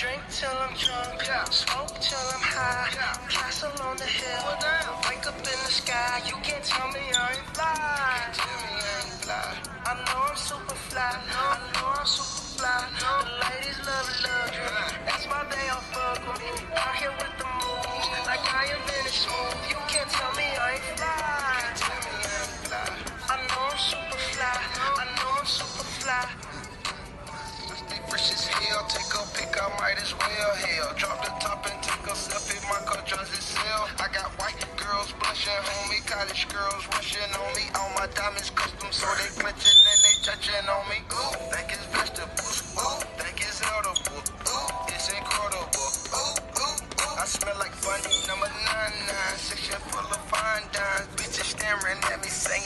Drink till I'm drunk, smoke till I'm high. Castle on the hill, wake up in the sky. You can't tell me I ain't fly. I know I'm super fly. I know I'm super fly. The ladies love luxury. That's why they all fuck with me. Out here with the moves, like I am invented smooth. You can't tell me I ain't fly. I know I'm super fly. I know I'm super fly. Might. Hell, drop the top and take a selfie, my car drives itself. I got white girls blushing, homie, college girls rushing on me. All my diamonds custom, so they clenching and they touching on me. Ooh, think it's vegetables, ooh, think it's edible, ooh, it's incredible. Ooh, ooh, ooh. I smell like funny number nine nine, section full of fine dimes, bitches staring at me saying.